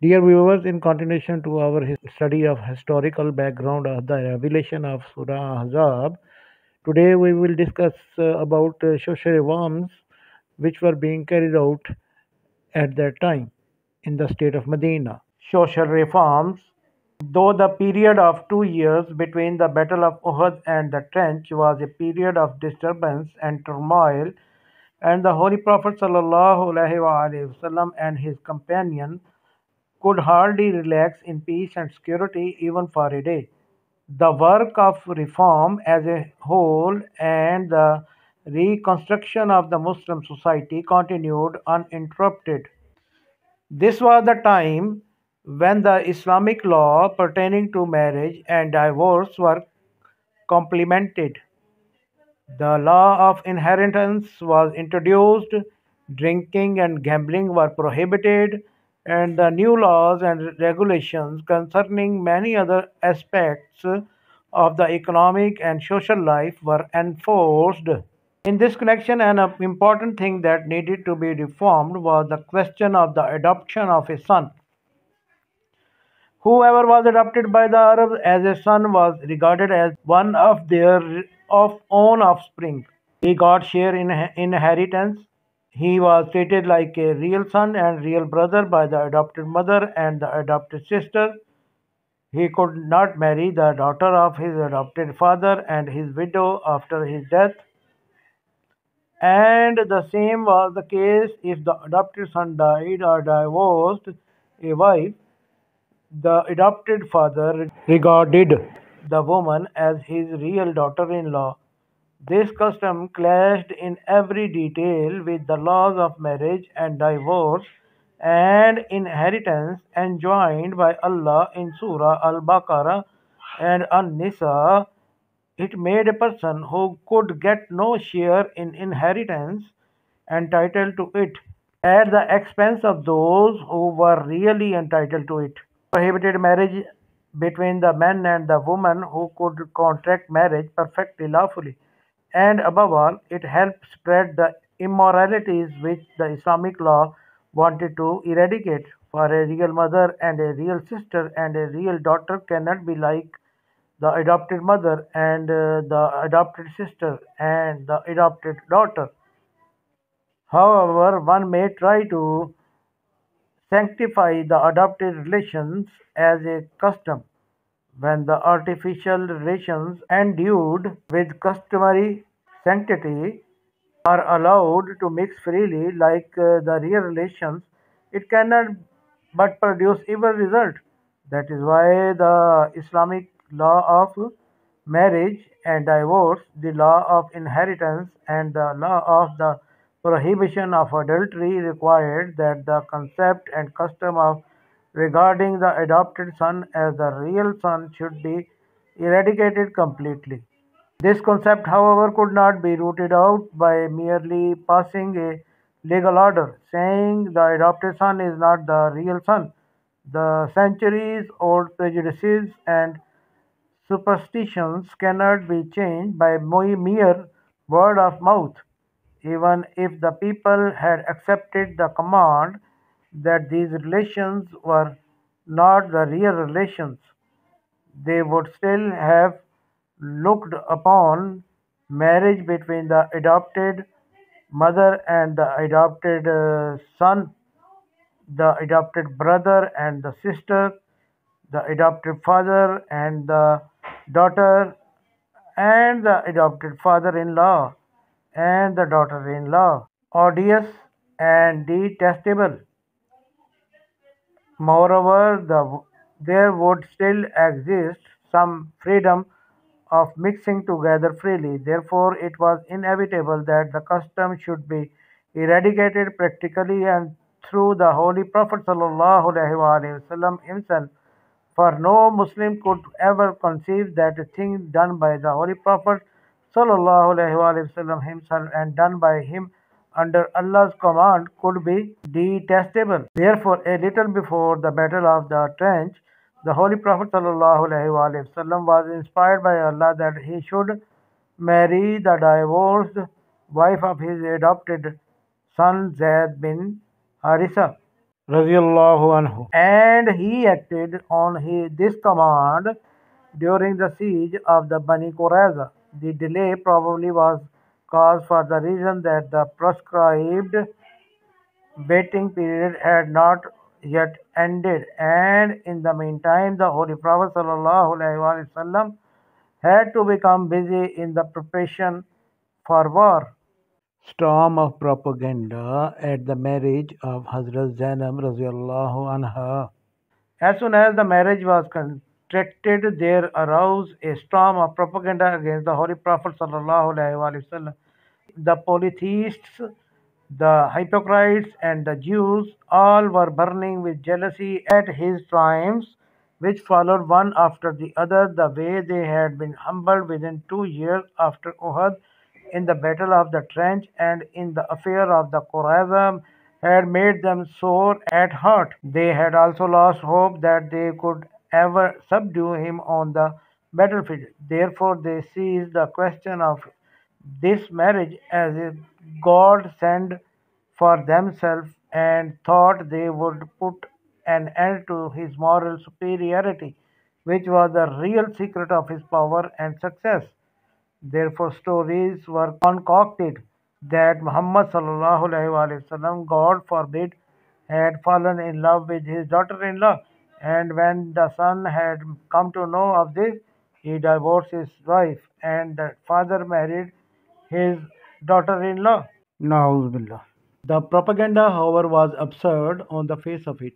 Dear viewers, in continuation to our study of historical background of the revelation of Surah Ahzab, today we will discuss uh, about uh, social reforms which were being carried out at that time in the state of Medina. Social reforms Though the period of two years between the Battle of Uhud and the Trench was a period of disturbance and turmoil, and the Holy Prophet and his companion could hardly relax in peace and security even for a day. The work of reform as a whole and the reconstruction of the Muslim society continued uninterrupted. This was the time when the Islamic law pertaining to marriage and divorce were complemented. The law of inheritance was introduced, drinking and gambling were prohibited, and the new laws and regulations concerning many other aspects of the economic and social life were enforced. In this connection, an important thing that needed to be reformed was the question of the adoption of a son. Whoever was adopted by the Arabs as a son was regarded as one of their of own offspring. He got share in inheritance. He was treated like a real son and real brother by the adopted mother and the adopted sister. He could not marry the daughter of his adopted father and his widow after his death. And the same was the case if the adopted son died or divorced a wife. The adopted father regarded the woman as his real daughter in law. This custom clashed in every detail with the laws of marriage and divorce and inheritance enjoined by Allah in Surah Al Baqarah and An Nisa. It made a person who could get no share in inheritance entitled to it at the expense of those who were really entitled to it. Prohibited marriage between the man and the woman who could contract marriage perfectly lawfully. And above all, it helped spread the immoralities which the Islamic law wanted to eradicate. For a real mother and a real sister and a real daughter cannot be like the adopted mother and uh, the adopted sister and the adopted daughter. However, one may try to sanctify the adopted relations as a custom when the artificial relations endued with customary sanctity are allowed to mix freely like uh, the real relations, it cannot but produce evil result. That is why the Islamic law of marriage and divorce, the law of inheritance, and the law of the prohibition of adultery required that the concept and custom of regarding the adopted son as the real son should be eradicated completely. This concept, however, could not be rooted out by merely passing a legal order saying the adopted son is not the real son. The centuries old prejudices and superstitions cannot be changed by mere word of mouth. Even if the people had accepted the command that these relations were not the real relations, they would still have looked upon marriage between the adopted mother and the adopted uh, son, the adopted brother and the sister, the adopted father and the daughter, and the adopted father in law and the daughter in law, odious and detestable. Moreover, the, there would still exist some freedom of mixing together freely. Therefore, it was inevitable that the custom should be eradicated practically and through the Holy Prophet ﷺ himself. For no Muslim could ever conceive that a thing done by the Holy Prophet ﷺ himself and done by him under Allah's command could be detestable. Therefore, a little before the battle of the trench, the Holy Prophet ﷺ was inspired by Allah that he should marry the divorced wife of his adopted son Zaid bin Harisa anhu, and he acted on his, this command during the siege of the Bani Qurayza. The delay probably was caused for the reason that the prescribed waiting period had not yet ended, and in the meantime, the Holy Prophet ﷺ had to become busy in the preparation for war. Storm of propaganda at the marriage of Hazrat Zainab radiallahu anha. As soon as the marriage was contracted, there arose a storm of propaganda against the Holy Prophet wasallam. The polytheists, the hypocrites, and the Jews all were burning with jealousy at his triumphs, which followed one after the other, the way they had been humbled within two years after Uhud in the battle of the trench and in the affair of the Qurayza had made them sore at heart. They had also lost hope that they could ever subdue him on the battlefield. Therefore, they seized the question of this marriage as a God sent for themselves and thought they would put an end to his moral superiority, which was the real secret of his power and success. Therefore, stories were concocted that Muhammad sallallahu alaihi wasallam, God forbid, had fallen in love with his daughter-in-law, and when the son had come to know of this, he divorced his wife, and the father married his daughter-in-law. Na'uzubillah. The propaganda, however, was absurd on the face of it.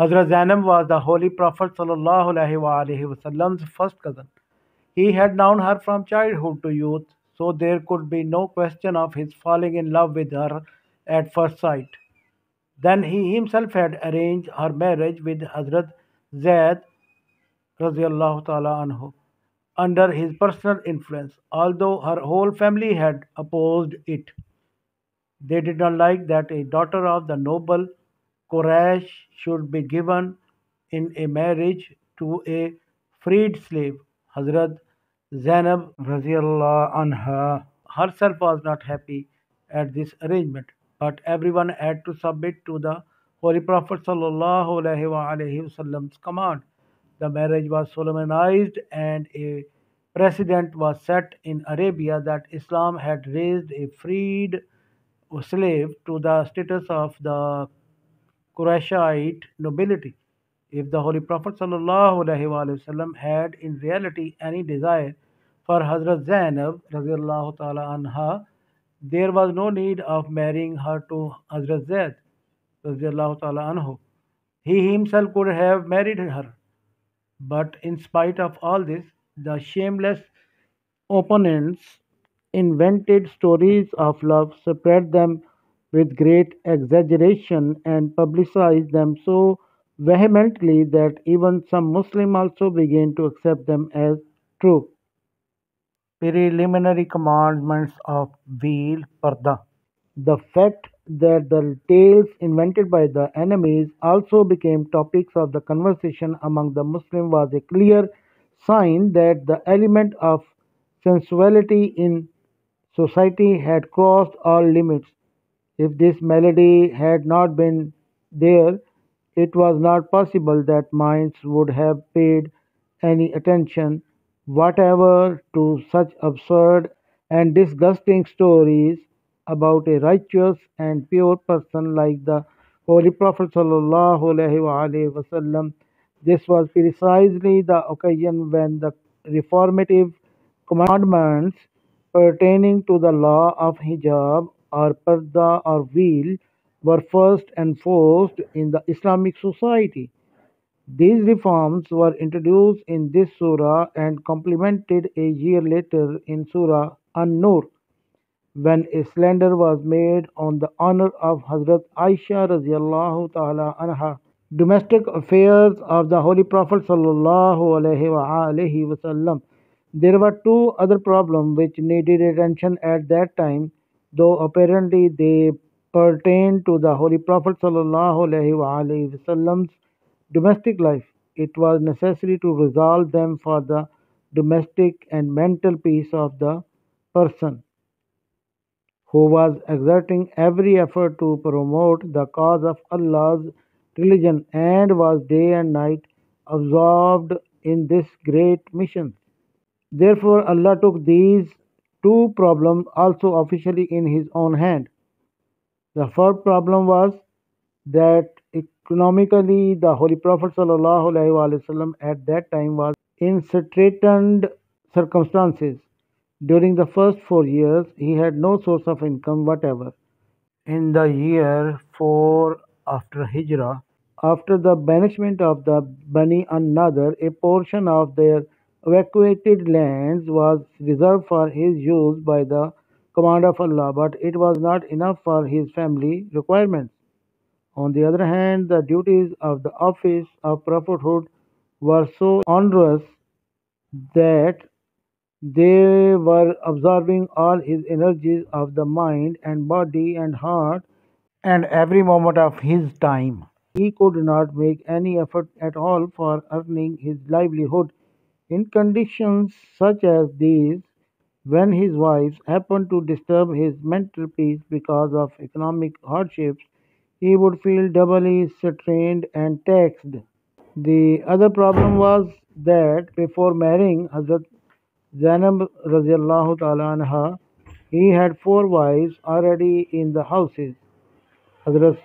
Hazrat Zainab was the Holy Prophet sallallahu alaihi wasallam's first cousin. He had known her from childhood to youth, so there could be no question of his falling in love with her at first sight. Then he himself had arranged her marriage with Hazrat ta'ala anhu under his personal influence, although her whole family had opposed it. They did not like that a daughter of the noble Quraysh should be given in a marriage to a freed slave. Hazrat Zainab anha herself was not happy at this arrangement, but everyone had to submit to the Holy Prophet wasallam's command. The marriage was solemnized and a precedent was set in Arabia that Islam had raised a freed slave to the status of the Qurayshite nobility. If the Holy Prophet ﷺ had in reality any desire for Hazrat Zainab anha, there was no need of marrying her to Hazrat radiallahu anhu. He himself could have married her. But in spite of all this, the shameless opponents invented stories of love, spread them with great exaggeration, and publicized them so vehemently that even some Muslims also began to accept them as true. Preliminary commandments of veil parda. The fact that the tales invented by the enemies also became topics of the conversation among the Muslims was a clear sign that the element of sensuality in society had crossed all limits. If this melody had not been there, it was not possible that minds would have paid any attention whatever to such absurd and disgusting stories about a righteous and pure person like the Holy Prophet wasallam. This was precisely the occasion when the reformative commandments pertaining to the law of hijab or parda or veil were first enforced in the Islamic society. These reforms were introduced in this surah and complemented a year later in Surah An-Nur when a slander was made on the honor of Hazrat Aisha radiallahu ta'ala anha. Domestic affairs of the Holy Prophet sallallahu. There were two other problems which needed attention at that time, though apparently they pertained to the Holy Prophet sallallahu alaihi wasallam's domestic life. It was necessary to resolve them for the domestic and mental peace of the person. who was exerting every effort to promote the cause of Allah's religion and was day and night absorbed in this great mission. Therefore, Allah took these two problems also officially in His own hand. The first problem was that economically the Holy Prophet ﷺ at that time was in straitened circumstances. During the first four years, he had no source of income whatever. In the year 4 after Hijrah, after the banishment of the Bani an-Nadir, a portion of their evacuated lands was reserved for his use by the command of Allah, but it was not enough for his family requirements. On the other hand, the duties of the office of prophethood were so onerous that they were absorbing all his energies of the mind and body and heart and every moment of his time. He could not make any effort at all for earning his livelihood. In conditions such as these, when his wives happened to disturb his mental peace because of economic hardships, he would feel doubly strained and taxed. The other problem was that before marrying Hazrat Zainab radiallahu anha, he had four wives already in the houses. Hazrat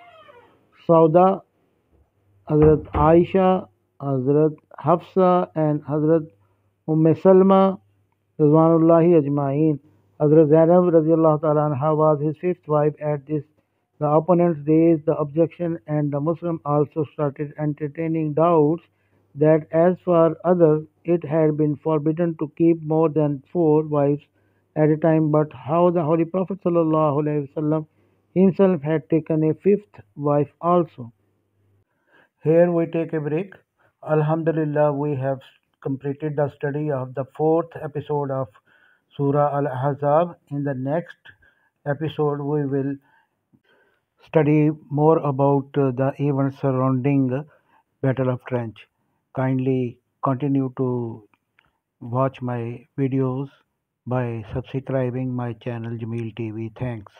Sauda, Hazrat Aisha, Hazrat Hafsa, and Hazrat Umm Salma Rizwanullahi Ajma'in. Hazrat Zainab radiallahu anha was his fifth wife at this. The opponents raised the objection and the Muslim also started entertaining doubts that as for others it had been forbidden to keep more than four wives at a time, but how the Holy Prophet himself had taken a fifth wife also. Here we take a break. Alhamdulillah, we have completed the study of the fourth episode of Surah Al Ahzab. In the next episode, we will study more about uh, the events surrounding Battle of Trench. Kindly continue to watch my videos by subscribing my channel Jemeil TV. Thanks.